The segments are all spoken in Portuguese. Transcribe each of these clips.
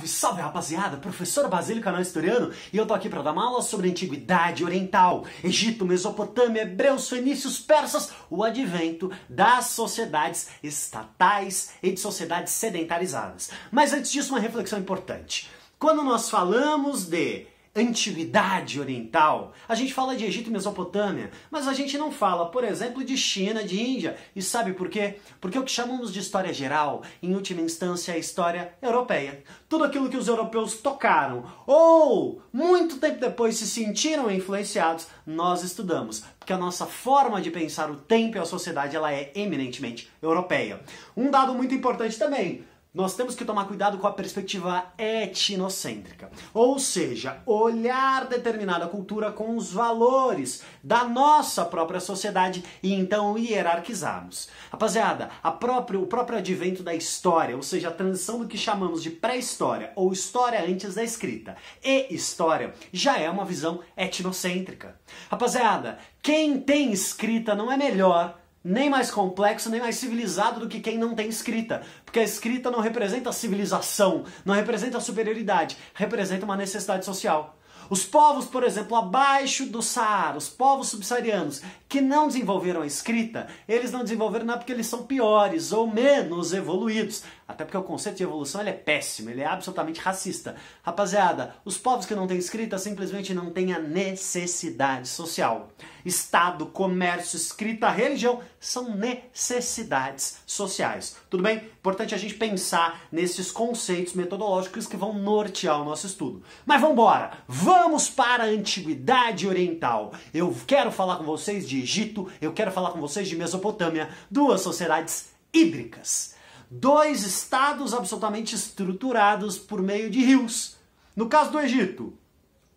Salve, salve rapaziada, professor Basílio, canal historiano, e eu tô aqui para dar uma aula sobre a Antiguidade Oriental, Egito, Mesopotâmia, Hebreus, Fenícios, Persas, o advento das sociedades estatais e de sociedades sedentarizadas. Mas antes disso, uma reflexão importante. Quando nós falamos de antiguidade oriental, a gente fala de Egito e Mesopotâmia, mas a gente não fala, por exemplo, de China, de Índia. E sabe por quê? Porque o que chamamos de história geral, em última instância, é a história europeia. Tudo aquilo que os europeus tocaram ou muito tempo depois se sentiram influenciados, nós estudamos, porque a nossa forma de pensar o tempo e a sociedade ela é eminentemente europeia. Um dado muito importante também, nós temos que tomar cuidado com a perspectiva etnocêntrica, ou seja, olhar determinada cultura com os valores da nossa própria sociedade e então hierarquizarmos. Rapaziada, a própria, o próprio advento da história, ou seja, a transição do que chamamos de pré-história ou história antes da escrita e história, já é uma visão etnocêntrica. Rapaziada, quem tem escrita não é melhor nem mais complexo, nem mais civilizado do que quem não tem escrita. Porque a escrita não representa civilização, não representa superioridade, representa uma necessidade social. Os povos, por exemplo, abaixo do Saara, os povos subsaarianos, que não desenvolveram a escrita, eles não desenvolveram não é porque eles são piores ou menos evoluídos. Até porque o conceito de evolução ele é péssimo, ele é absolutamente racista. Rapaziada, os povos que não têm escrita simplesmente não têm a necessidade social. Estado, comércio, escrita, religião são necessidades sociais. Tudo bem? Importante a gente pensar nesses conceitos metodológicos que vão nortear o nosso estudo. Mas vamos embora! Vamos para a Antiguidade Oriental. Eu quero falar com vocês de Egito, eu quero falar com vocês de Mesopotâmia, duas sociedades hídricas dois estados absolutamente estruturados por meio de rios. No caso do Egito,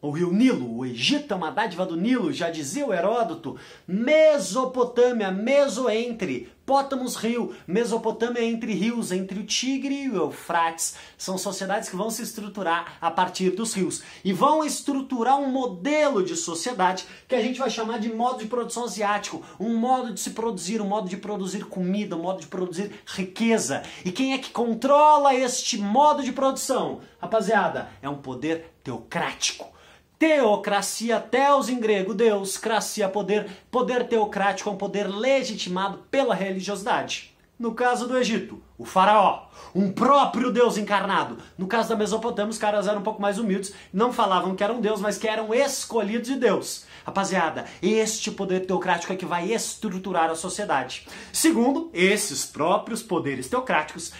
o rio Nilo, o Egito é uma dádiva do Nilo, já dizia o Heródoto. Mesopotâmia, meso entre, Pótamos rio, Mesopotâmia entre rios, entre o Tigre e o Eufrates. São sociedades que vão se estruturar a partir dos rios e vão estruturar um modelo de sociedade que a gente vai chamar de modo de produção asiático, um modo de se produzir, um modo de produzir comida, um modo de produzir riqueza. E quem é que controla este modo de produção? Rapaziada, é um poder teocrático Teocracia, teos em grego, Deus, cracia, poder, poder teocrático é um poder legitimado pela religiosidade. No caso do Egito, o faraó, um próprio deus encarnado. No caso da Mesopotâmia, os caras eram um pouco mais humildes, não falavam que eram deus, mas que eram escolhidos de Deus. Rapaziada, este poder teocrático é que vai estruturar a sociedade. Segundo, esses próprios poderes teocráticos,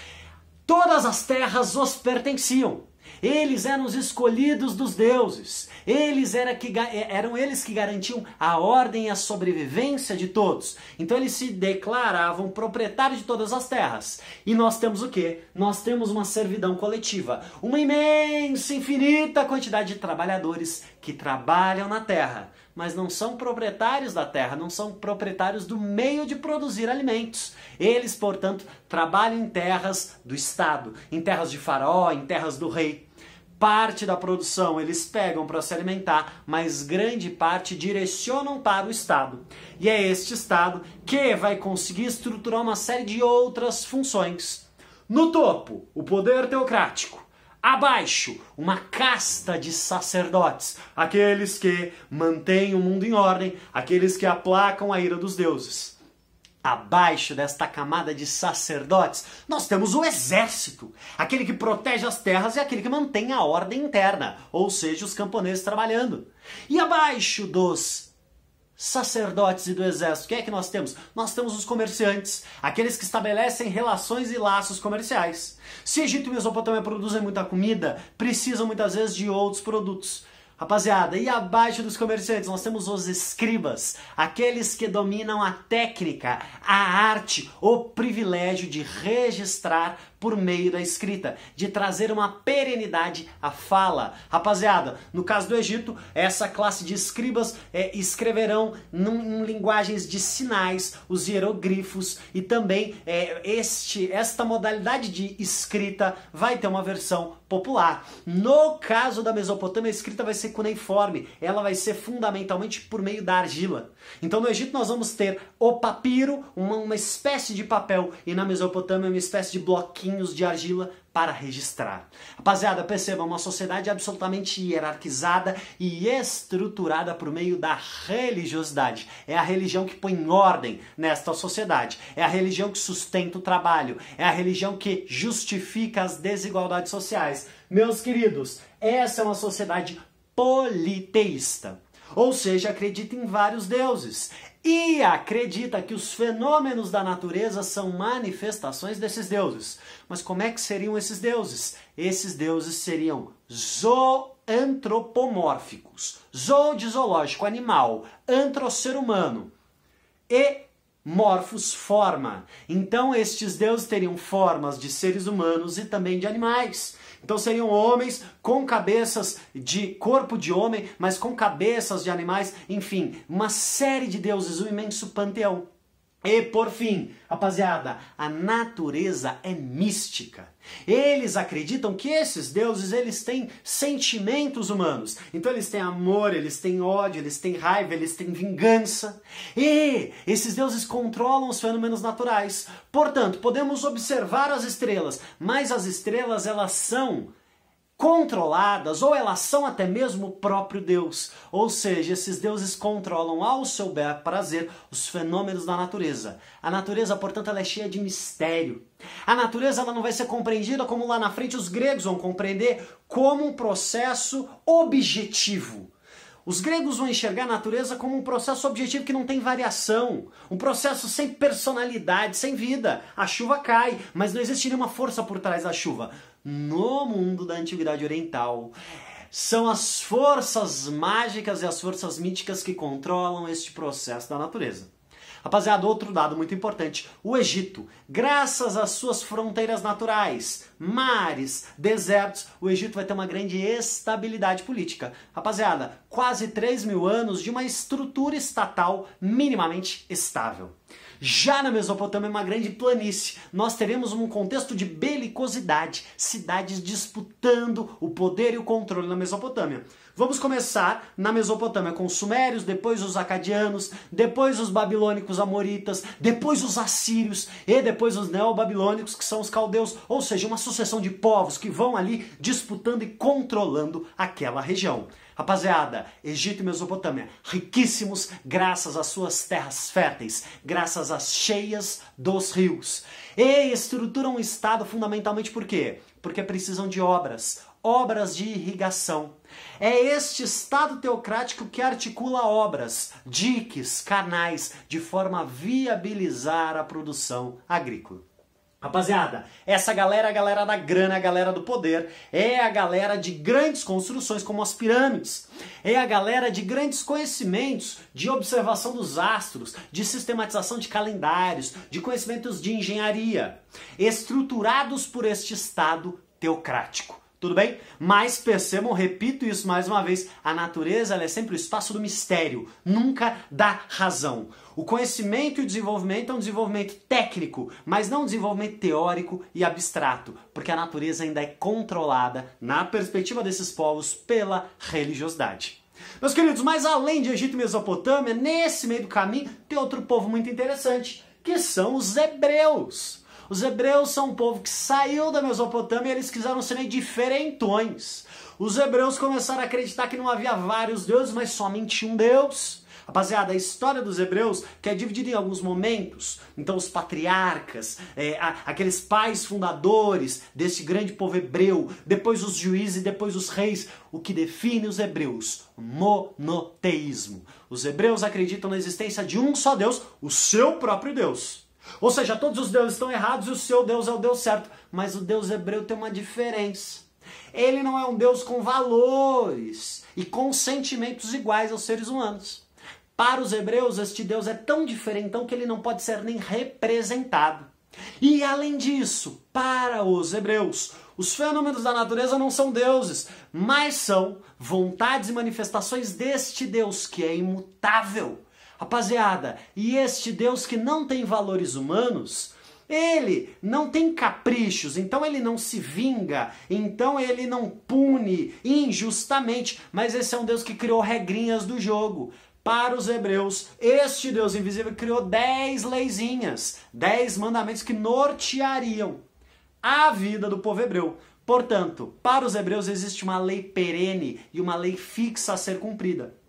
todas as terras os pertenciam. Eles eram os escolhidos dos deuses. Eles que, é, eram eles que garantiam a ordem e a sobrevivência de todos. Então eles se declaravam proprietários de todas as terras. E nós temos o quê? Nós temos uma servidão coletiva. Uma imensa, infinita quantidade de trabalhadores que trabalham na terra, mas não são proprietários da terra, não são proprietários do meio de produzir alimentos. Eles, portanto, trabalham em terras do Estado, em terras de faraó, em terras do rei parte da produção eles pegam para se alimentar, mas grande parte direcionam para o Estado. E é este Estado que vai conseguir estruturar uma série de outras funções. No topo, o poder teocrático. Abaixo, uma casta de sacerdotes, aqueles que mantêm o mundo em ordem, aqueles que aplacam a ira dos deuses. Abaixo desta camada de sacerdotes, nós temos o exército, aquele que protege as terras e aquele que mantém a ordem interna, ou seja, os camponeses trabalhando. E abaixo dos sacerdotes e do exército, o que é que nós temos? Nós temos os comerciantes, aqueles que estabelecem relações e laços comerciais. Se Egito e Mesopotâmia produzem muita comida, precisam muitas vezes de outros produtos. Rapaziada, e abaixo dos comerciantes nós temos os escribas, aqueles que dominam a técnica, a arte, o privilégio de registrar por meio da escrita, de trazer uma perenidade à fala. Rapaziada, no caso do Egito, essa classe de escribas é, escreverão num, em linguagens de sinais, os hieroglifos e também é, este, esta modalidade de escrita vai ter uma versão popular. No caso da Mesopotâmia, a escrita vai ser cuneiforme, ela vai ser fundamentalmente por meio da argila. Então no Egito nós vamos ter o papiro, uma, uma espécie de papel, e na Mesopotâmia uma espécie de bloquinho de argila para registrar. Rapaziada, perceba, uma sociedade absolutamente hierarquizada e estruturada por meio da religiosidade. É a religião que põe ordem nesta sociedade. É a religião que sustenta o trabalho. É a religião que justifica as desigualdades sociais. Meus queridos, essa é uma sociedade politeísta. Ou seja, acredita em vários deuses e acredita que os fenômenos da natureza são manifestações desses deuses. Mas como é que seriam esses deuses? Esses deuses seriam zoantropomórficos. Zoo de zoológico, animal. Antro, ser humano. E morfos, forma. Então estes deuses teriam formas de seres humanos e também de animais. Então seriam homens com cabeças de corpo de homem, mas com cabeças de animais, enfim, uma série de deuses, um imenso panteão. E por fim, rapaziada, a natureza é mística. Eles acreditam que esses deuses eles têm sentimentos humanos. Então eles têm amor, eles têm ódio, eles têm raiva, eles têm vingança. E esses deuses controlam os fenômenos naturais. Portanto, podemos observar as estrelas, mas as estrelas elas são controladas, ou elas são até mesmo o próprio Deus. Ou seja, esses deuses controlam ao seu bel prazer os fenômenos da natureza. A natureza, portanto, ela é cheia de mistério. A natureza ela não vai ser compreendida como lá na frente os gregos vão compreender como um processo objetivo. Os gregos vão enxergar a natureza como um processo objetivo que não tem variação, um processo sem personalidade, sem vida. A chuva cai, mas não existe nenhuma força por trás da chuva no mundo da antiguidade oriental. São as forças mágicas e as forças míticas que controlam este processo da natureza. Rapaziada, outro dado muito importante: o Egito, graças às suas fronteiras naturais, mares, desertos, o Egito vai ter uma grande estabilidade política. Rapaziada, quase 3 mil anos de uma estrutura estatal minimamente estável. Já na Mesopotâmia, uma grande planície, nós teremos um contexto de belicosidade, cidades disputando o poder e o controle na Mesopotâmia. Vamos começar na Mesopotâmia com os sumérios, depois os acadianos, depois os babilônicos amoritas, depois os assírios e depois os neobabilônicos, que são os caldeus, ou seja, uma sucessão de povos que vão ali disputando e controlando aquela região. Rapaziada, Egito e Mesopotâmia, riquíssimos graças às suas terras férteis, graças às cheias dos rios. E estruturam o Estado fundamentalmente por quê? Porque precisam de obras, obras de irrigação. É este Estado teocrático que articula obras, diques, canais, de forma a viabilizar a produção agrícola. Rapaziada, essa galera é a galera da grana, a galera do poder, é a galera de grandes construções como as pirâmides, é a galera de grandes conhecimentos de observação dos astros, de sistematização de calendários, de conhecimentos de engenharia, estruturados por este Estado teocrático. Tudo bem? Mas percebam, repito isso mais uma vez, a natureza é sempre o espaço do mistério, nunca da razão. O conhecimento e o desenvolvimento é um desenvolvimento técnico, mas não um desenvolvimento teórico e abstrato, porque a natureza ainda é controlada, na perspectiva desses povos, pela religiosidade. Meus queridos, mas além de Egito e Mesopotâmia, nesse meio do caminho tem outro povo muito interessante, que são os hebreus. Os hebreus são um povo que saiu da Mesopotâmia e eles quiseram ser diferentões. Os hebreus começaram a acreditar que não havia vários deuses, mas somente um Deus. Rapaziada, a história dos hebreus que é dividida em alguns momentos. Então, os patriarcas, é, a, aqueles pais fundadores desse grande povo hebreu, depois os juízes depois os reis. O que define os hebreus? Monoteísmo. Os hebreus acreditam na existência de um só Deus, o seu próprio Deus. Ou seja, todos os deuses estão errados e o seu Deus é o Deus certo. Mas o Deus hebreu tem uma diferença. Ele não é um Deus com valores e com sentimentos iguais aos seres humanos. Para os hebreus, este Deus é tão diferentão que ele não pode ser nem representado. E além disso, para os hebreus, os fenômenos da natureza não são deuses, mas são vontades e manifestações deste Deus que é imutável Rapaziada, e este Deus que não tem valores humanos, ele não tem caprichos, então ele não se vinga, então ele não pune injustamente, mas esse é um Deus que criou regrinhas do jogo. Para os hebreus, este Deus invisível criou dez leizinhas, dez mandamentos que norteariam a vida do povo hebreu. Portanto, para os hebreus existe uma lei perene e uma lei fixa a ser cumprida.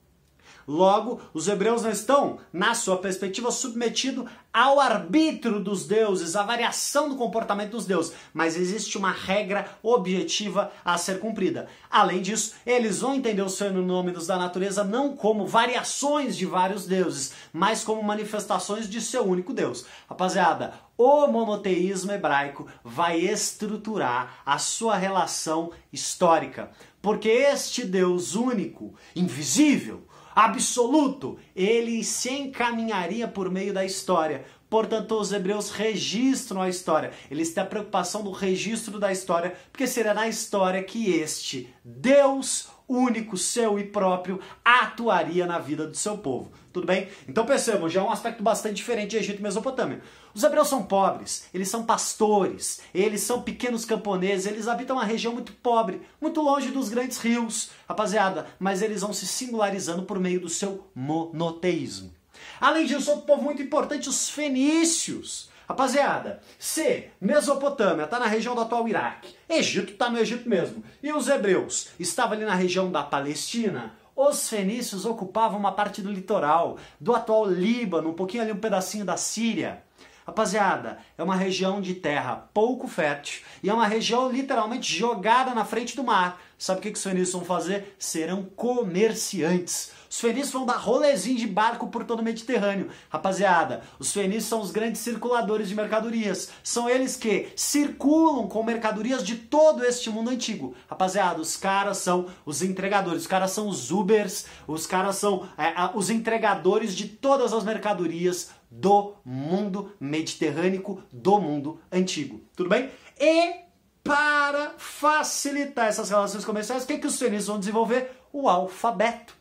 Logo, os hebreus não estão, na sua perspectiva, submetidos ao arbítrio dos deuses, à variação do comportamento dos deuses, mas existe uma regra objetiva a ser cumprida. Além disso, eles vão entender os fenômenos da natureza não como variações de vários deuses, mas como manifestações de seu único Deus. Rapaziada, o monoteísmo hebraico vai estruturar a sua relação histórica, porque este Deus único, invisível, absoluto, ele se encaminharia por meio da história. Portanto, os hebreus registram a história. Eles têm a preocupação do registro da história, porque será na história que este Deus único, seu e próprio, atuaria na vida do seu povo. Tudo bem? Então percebam, já é um aspecto bastante diferente de Egito e Mesopotâmia. Os hebreus são pobres, eles são pastores, eles são pequenos camponeses, eles habitam uma região muito pobre, muito longe dos grandes rios, rapaziada, mas eles vão se singularizando por meio do seu monoteísmo. Além disso, outro povo muito importante, os fenícios. Rapaziada, se Mesopotâmia está na região do atual Iraque, Egito está no Egito mesmo, e os hebreus estavam ali na região da Palestina, os fenícios ocupavam uma parte do litoral, do atual Líbano, um pouquinho ali um pedacinho da Síria. Rapaziada, é uma região de terra pouco fértil e é uma região literalmente jogada na frente do mar. Sabe o que, que os fenícios vão fazer? Serão comerciantes. Os fenícios vão dar rolezinho de barco por todo o Mediterrâneo. Rapaziada, os fenícios são os grandes circuladores de mercadorias. São eles que circulam com mercadorias de todo este mundo antigo. Rapaziada, os caras são os entregadores, os caras são os Ubers, os caras são é, os entregadores de todas as mercadorias do mundo mediterrâneo, do mundo antigo. Tudo bem? E para facilitar essas relações comerciais, o que, que os fenícios vão desenvolver? O alfabeto.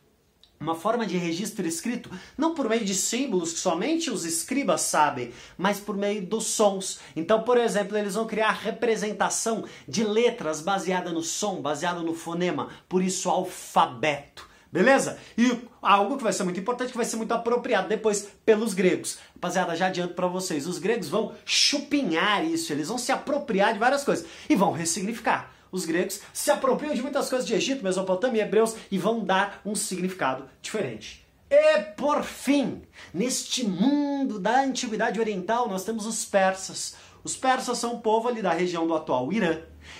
Uma forma de registro escrito, não por meio de símbolos que somente os escribas sabem, mas por meio dos sons. Então, por exemplo, eles vão criar representação de letras baseada no som, baseada no fonema, por isso alfabeto. Beleza? E algo que vai ser muito importante, que vai ser muito apropriado depois pelos gregos. Rapaziada, já adianto para vocês, os gregos vão chupinhar isso, eles vão se apropriar de várias coisas e vão ressignificar. Os gregos se apropriam de muitas coisas de Egito, Mesopotâmia Hebreus e vão dar um significado diferente. E por fim, neste mundo da antiguidade oriental, nós temos os persas. Os persas são um povo ali da região do atual Irã.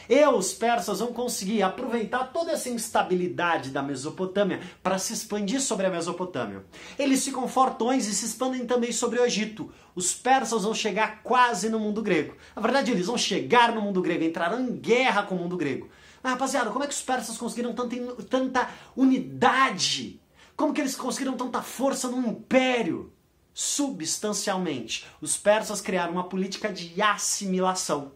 E os persas vão conseguir aproveitar toda essa instabilidade da Mesopotâmia para se expandir sobre a Mesopotâmia. Eles ficam fortões e se expandem também sobre o Egito. Os persas vão chegar quase no mundo grego. Na verdade, eles vão chegar no mundo grego, entrarão em guerra com o mundo grego. Mas, rapaziada, como é que os persas conseguiram tanta, tanta unidade? Como que eles conseguiram tanta força num império? Substancialmente. Os persas criaram uma política de assimilação.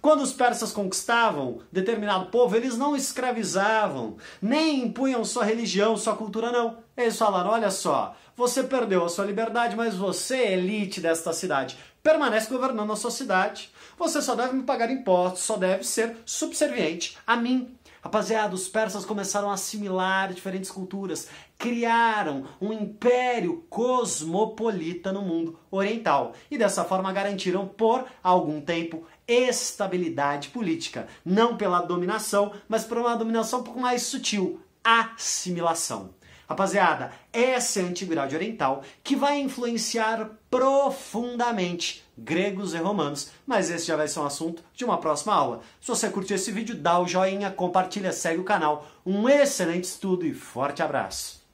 Quando os persas conquistavam determinado povo, eles não escravizavam, nem impunham sua religião, sua cultura, não. Eles falaram: olha só, você perdeu a sua liberdade, mas você, elite desta cidade, permanece governando a sua cidade. Você só deve me pagar impostos, só deve ser subserviente a mim. Rapaziada, os persas começaram a assimilar diferentes culturas, criaram um império cosmopolita no mundo oriental e dessa forma garantiram por algum tempo estabilidade política, não pela dominação, mas por uma dominação um pouco mais sutil, assimilação. Rapaziada, essa é a antiguidade oriental que vai influenciar profundamente gregos e romanos, mas esse já vai ser um assunto de uma próxima aula. Se você curtiu esse vídeo, dá o joinha, compartilha, segue o canal. Um excelente estudo e forte abraço!